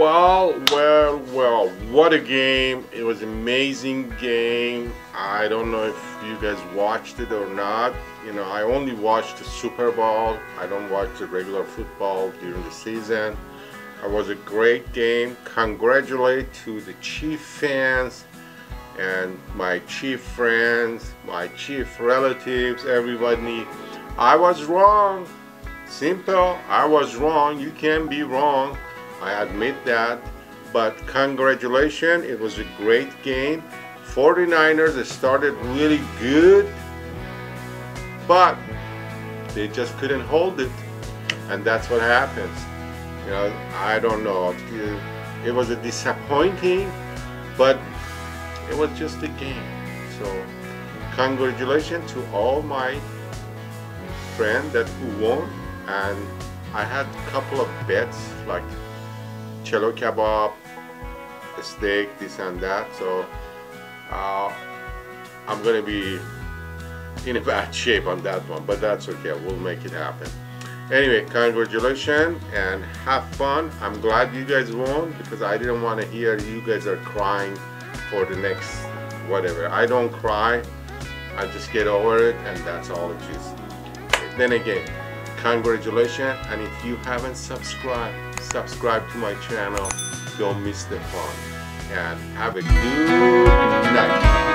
Well, well, well, what a game. It was an amazing game. I don't know if you guys watched it or not. You know, I only watched the Super Bowl. I don't watch the regular football during the season. It was a great game. Congratulate to the Chief fans and my Chief friends, my Chief relatives, everybody. I was wrong. Simple, I was wrong. You can be wrong. I admit that. But congratulations, it was a great game. 49ers started really good, but they just couldn't hold it. And that's what happens. You know, I don't know. It was a disappointing, but it was just a game. So congratulations to all my friends that who won and I had a couple of bets like chelo kebab, steak, this and that. So uh, I'm gonna be in a bad shape on that one, but that's okay. We'll make it happen. Anyway, congratulations and have fun. I'm glad you guys won because I didn't want to hear you guys are crying for the next whatever. I don't cry. I just get over it and that's all it is. Then again, congratulations and if you haven't subscribed, subscribe to my channel. Don't miss the fun and have a good night.